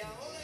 Y